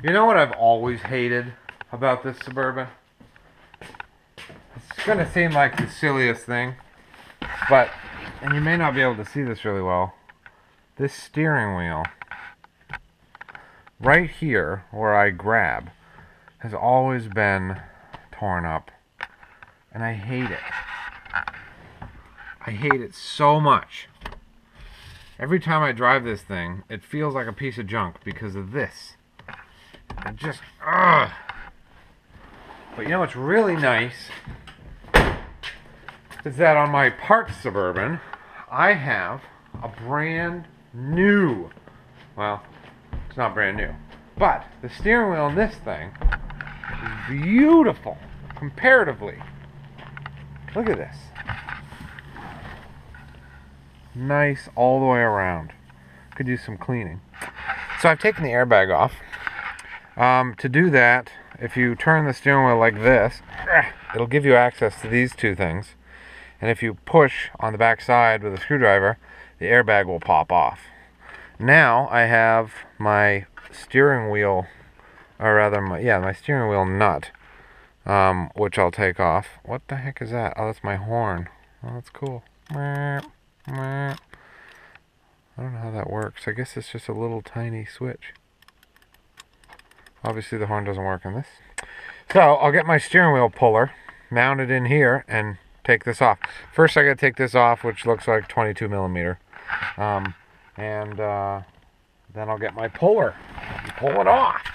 You know what I've always hated about this Suburban? It's gonna seem like the silliest thing, but, and you may not be able to see this really well, this steering wheel, right here where I grab, has always been torn up. And I hate it. I hate it so much. Every time I drive this thing, it feels like a piece of junk because of this. I just, ugh. But you know what's really nice is that on my parked Suburban, I have a brand new, well, it's not brand new, but the steering wheel on this thing is beautiful comparatively. Look at this. Nice all the way around. Could use some cleaning. So I've taken the airbag off. Um, to do that, if you turn the steering wheel like this, it'll give you access to these two things. And if you push on the back side with a screwdriver, the airbag will pop off. Now I have my steering wheel, or rather, my, yeah, my steering wheel nut, um, which I'll take off. What the heck is that? Oh, that's my horn. Oh, that's cool. I don't know how that works. I guess it's just a little tiny switch. Obviously the horn doesn't work on this. So I'll get my steering wheel puller mounted in here and take this off. First I gotta take this off which looks like 22 millimeter. Um, and uh, then I'll get my puller. Pull it off.